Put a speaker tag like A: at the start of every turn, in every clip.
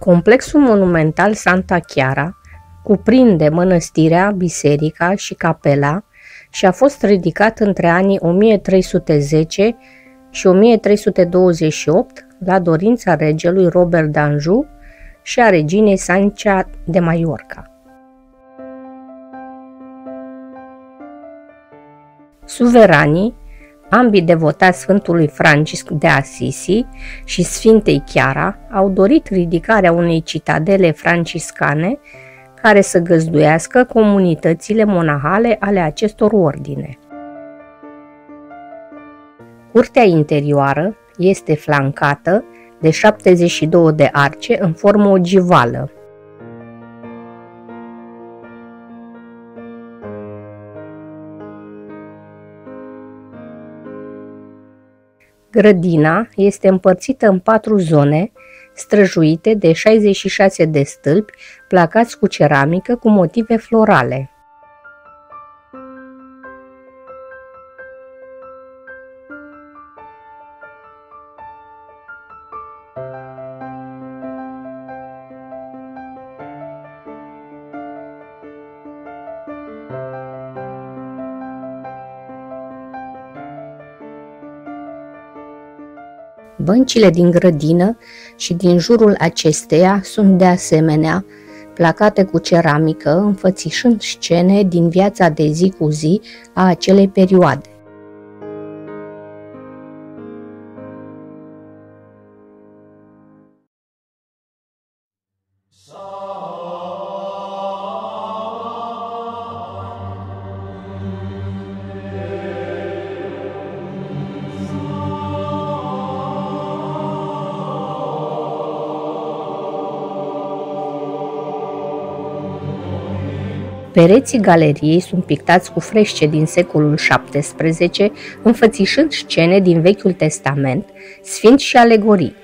A: Complexul monumental Santa Chiara cuprinde mănăstirea, biserica și capela și a fost ridicat între anii 1310 și 1328 la dorința regelui Robert d'Anjou și a reginei Sancia de Mallorca. Suveranii, ambii devotați Sfântului Francisc de Assisi și Sfintei Chiara, au dorit ridicarea unei citadele franciscane care să găzduiască comunitățile monahale ale acestor ordine. Curtea interioară este flancată de 72 de arce în formă ogivală. Grădina este împărțită în patru zone, străjuite de 66 de stâlpi placați cu ceramică cu motive florale. Băncile din grădină și din jurul acesteia sunt de asemenea placate cu ceramică, înfățișând scene din viața de zi cu zi a acelei perioade. Pereții galeriei sunt pictați cu frește din secolul XVII, înfățișând scene din Vechiul Testament, sfinți și alegorii.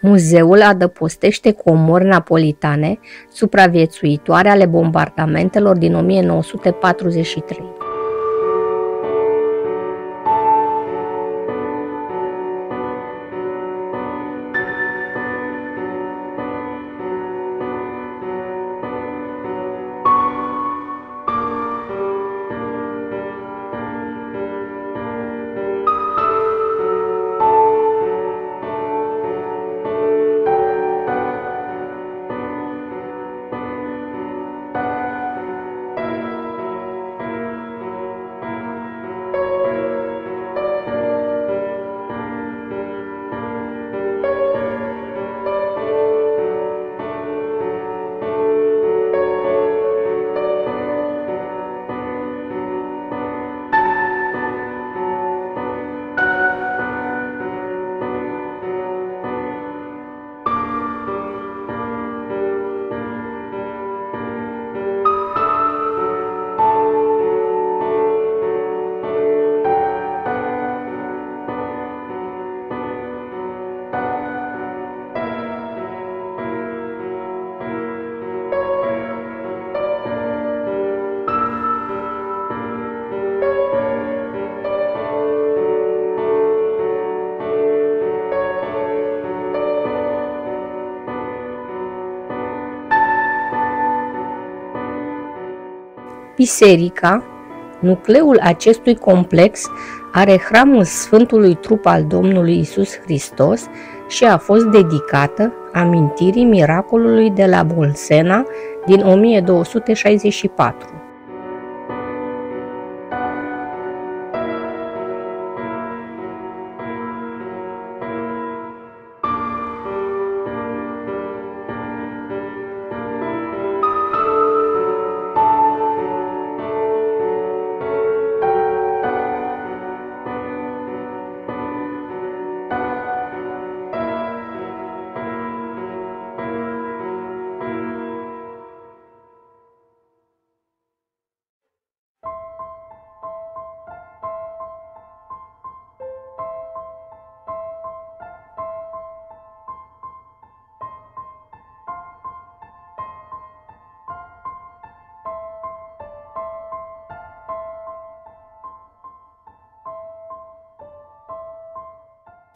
A: Muzeul adăpostește comori napolitane supraviețuitoare ale bombardamentelor din 1943. Biserica, nucleul acestui complex, are hramul Sfântului Trup al Domnului Isus Hristos și a fost dedicată amintirii miracolului de la Bolsena din 1264.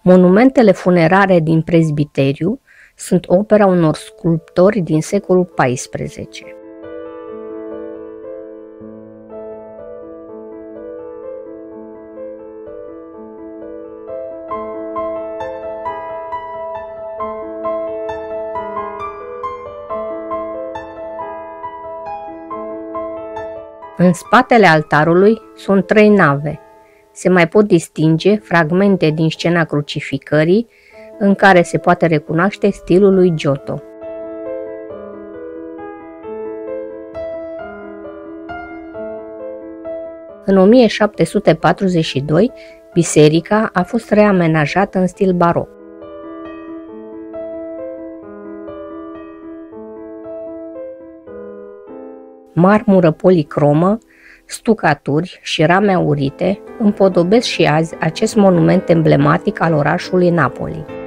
A: Monumentele funerare din prezbiteriu sunt opera unor sculptori din secolul XIV. În spatele altarului sunt trei nave, se mai pot distinge fragmente din scena crucificării în care se poate recunoaște stilul lui Giotto. În 1742, biserica a fost reamenajată în stil baroc. Marmură policromă stucaturi și rame aurite împodobesc și azi acest monument emblematic al orașului Napoli.